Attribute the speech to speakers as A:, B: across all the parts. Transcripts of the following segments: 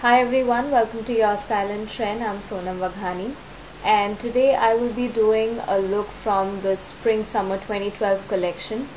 A: Hi everyone, welcome to Your Style and Trend. I'm Sonam Vaghani and today I will be doing a look from the Spring Summer 2012 collection.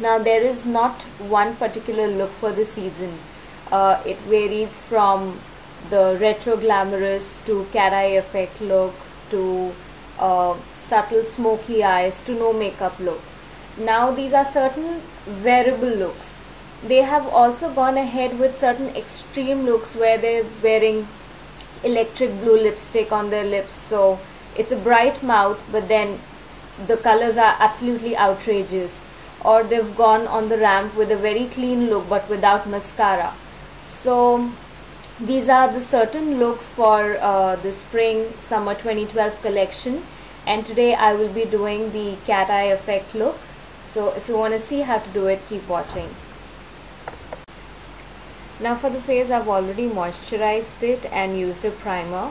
A: Now there is not one particular look for the season. Uh, it varies from the retro glamorous to cat eye effect look to uh, subtle smoky eyes to no makeup look. Now these are certain wearable looks they have also gone ahead with certain extreme looks where they're wearing electric blue lipstick on their lips. So it's a bright mouth but then the colors are absolutely outrageous. Or they've gone on the ramp with a very clean look but without mascara. So these are the certain looks for uh, the spring summer 2012 collection. And today I will be doing the cat eye effect look. So if you want to see how to do it keep watching now for the face I've already moisturized it and used a primer.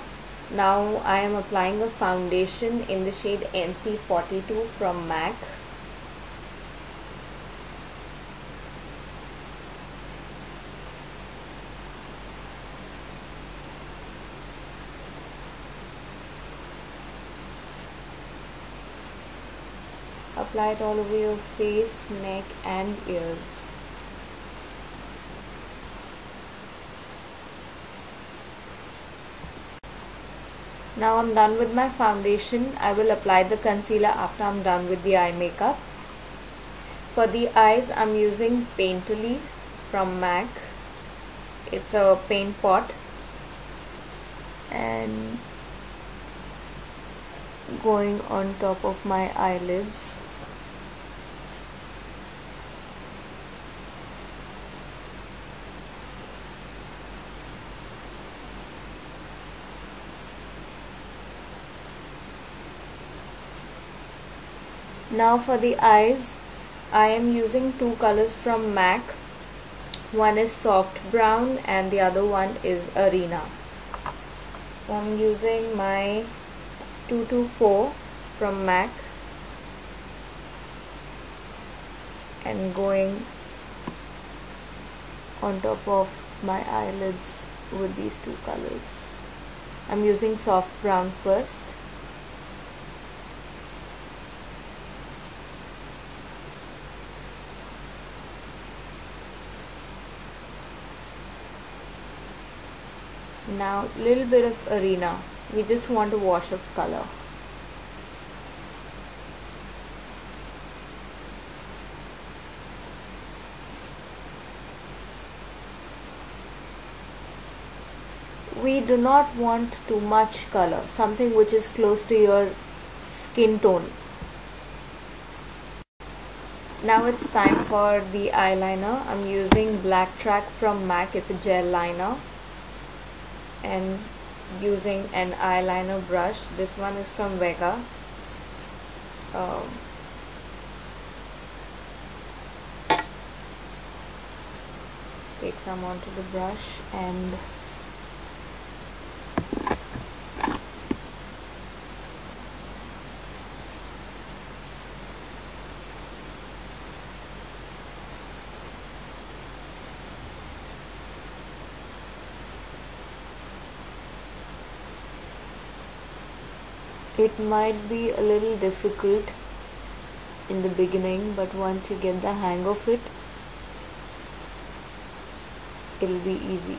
A: Now I am applying a foundation in the shade NC42 from MAC. Apply it all over your face, neck and ears. Now I'm done with my foundation. I will apply the concealer after I'm done with the eye makeup. For the eyes, I'm using Painterly from MAC. It's a paint pot. And going on top of my eyelids. Now for the eyes. I am using two colors from MAC. One is soft brown and the other one is arena. So I'm using my 224 from MAC and going on top of my eyelids with these two colors. I'm using soft brown first now little bit of arena. We just want a wash of color. We do not want too much color. Something which is close to your skin tone. Now it's time for the eyeliner. I'm using Blacktrack from MAC. It's a gel liner and using an eyeliner brush. This one is from Vega. Um, take some onto the brush and it might be a little difficult in the beginning but once you get the hang of it it'll be easy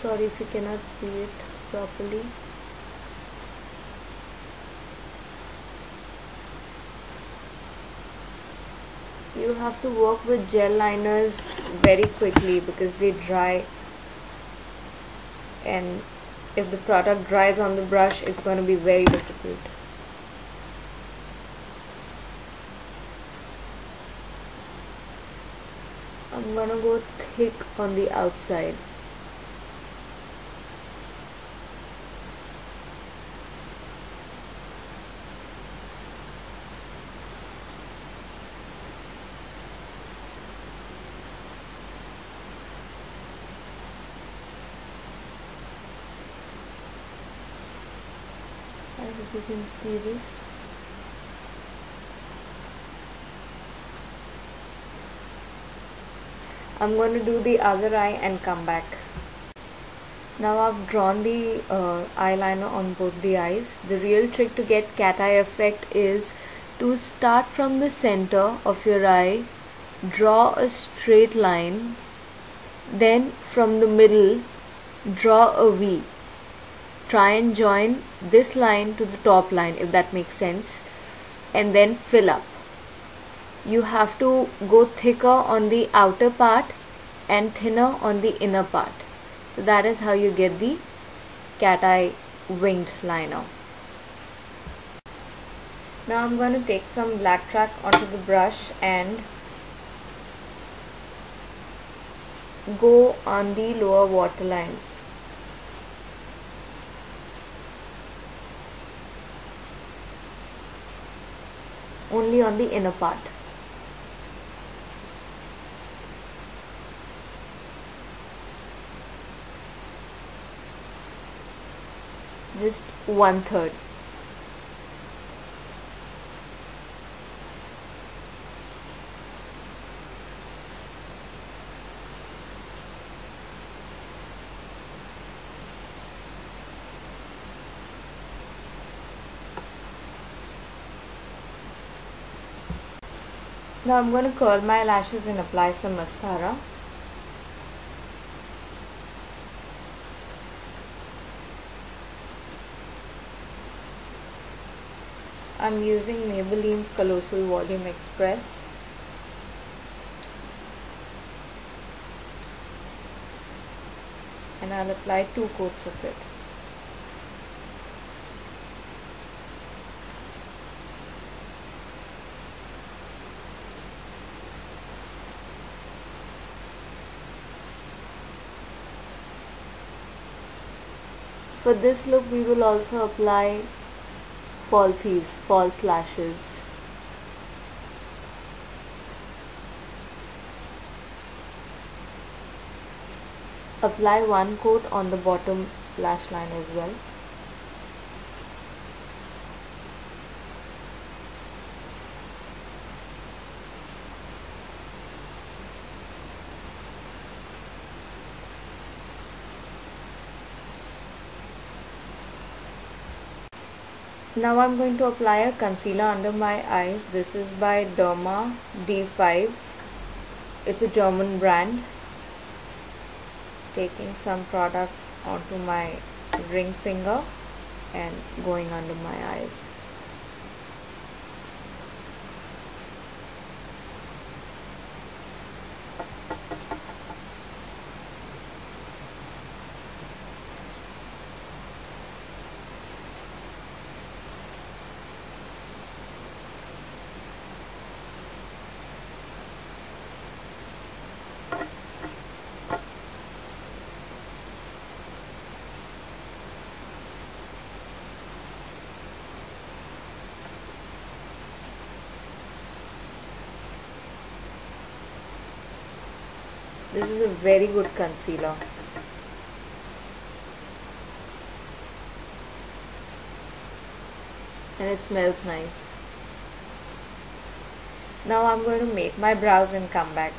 A: sorry if you cannot see it properly. You have to work with gel liners very quickly because they dry. And if the product dries on the brush it's going to be very difficult. I'm gonna go thick on the outside I hope you can see this. I'm going to do the other eye and come back. Now I've drawn the uh, eyeliner on both the eyes. The real trick to get cat eye effect is to start from the center of your eye draw a straight line then from the middle draw a V try and join this line to the top line if that makes sense and then fill up. You have to go thicker on the outer part and thinner on the inner part. So that is how you get the cat eye winged liner now I'm going to take some Blacktrack onto the brush and go on the lower waterline only on the inner part. Just one third Now I'm going to curl my lashes and apply some mascara. I'm using Maybelline's Colossal Volume Express. And I'll apply two coats of it. For this look we will also apply falsies, false lashes. Apply one coat on the bottom lash line as well. Now I'm going to apply a concealer under my eyes. This is by Derma D5. It's a German brand. Taking some product onto my ring finger and going under my eyes. This is a very good concealer. And it smells nice. Now I'm going to make my brows and come back.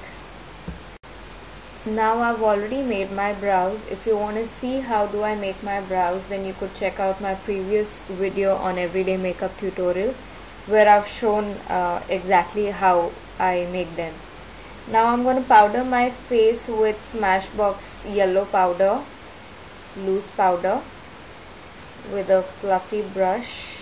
A: Now I've already made my brows. If you want to see how do I make my brows then you could check out my previous video on everyday makeup tutorial where I've shown uh, exactly how I make them. Now I'm going to powder my face with Smashbox yellow powder, loose powder with a fluffy brush.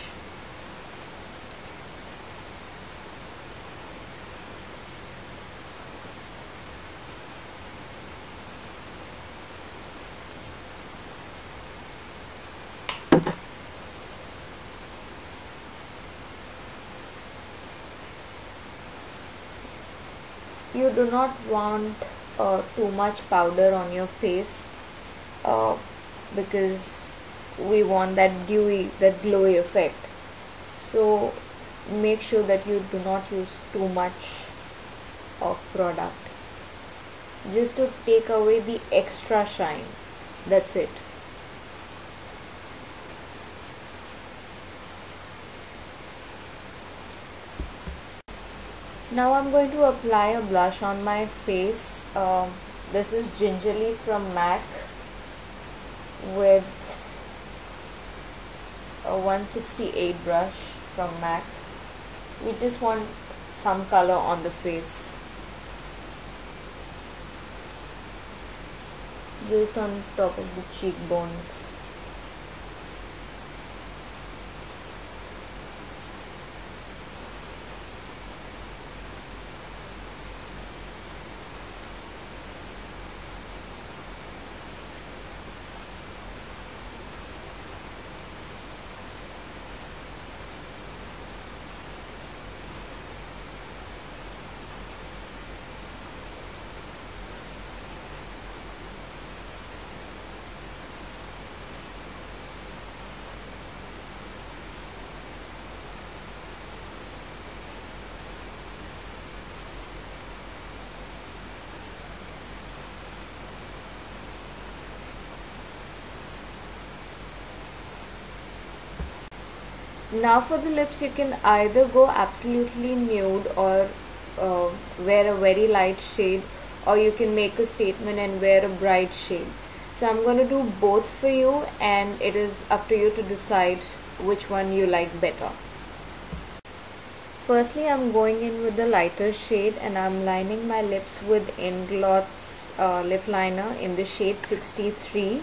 A: You do not want uh, too much powder on your face uh, because we want that dewy that glowy effect. So make sure that you do not use too much of product. Just to take away the extra shine. That's it Now I'm going to apply a blush on my face. Uh, this is Gingerly from MAC with a 168 brush from MAC. We just want some color on the face. Just on top of the cheekbones. Now for the lips you can either go absolutely nude or uh, wear a very light shade or you can make a statement and wear a bright shade. So I'm going to do both for you and it is up to you to decide which one you like better. Firstly I'm going in with the lighter shade and I'm lining my lips with Inglots uh, lip liner in the shade 63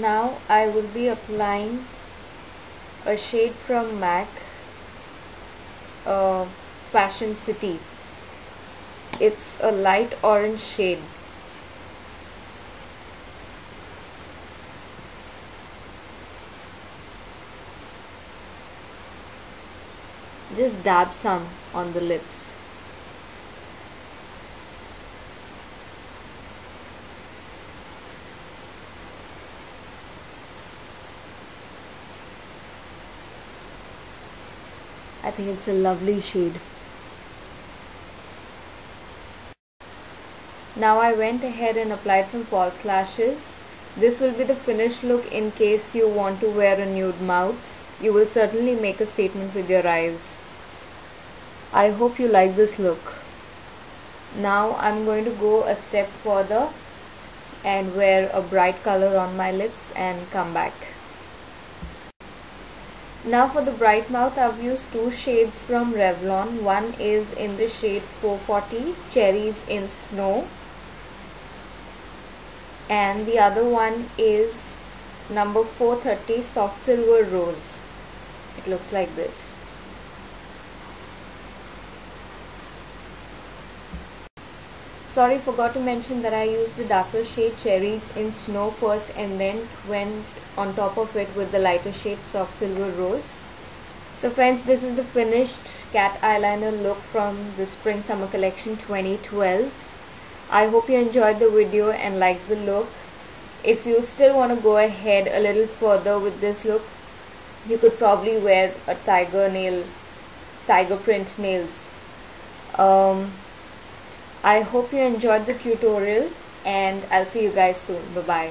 A: now I will be applying a shade from MAC uh, Fashion City. It's a light orange shade. Just dab some on the lips think it's a lovely shade. Now I went ahead and applied some false lashes. This will be the finished look in case you want to wear a nude mouth. You will certainly make a statement with your eyes. I hope you like this look. Now I'm going to go a step further and wear a bright color on my lips and come back. Now for the bright mouth I've used two shades from Revlon. One is in the shade 440 Cherries in Snow and the other one is number 430 Soft Silver Rose. It looks like this. Sorry, forgot to mention that I used the darker shade Cherries in Snow first and then went on top of it with the lighter shade Soft Silver Rose. So friends, this is the finished cat eyeliner look from the Spring Summer Collection 2012. I hope you enjoyed the video and liked the look. If you still want to go ahead a little further with this look, you could probably wear a tiger nail, tiger print nails. Um, I hope you enjoyed the tutorial and I'll see you guys soon. Bye bye.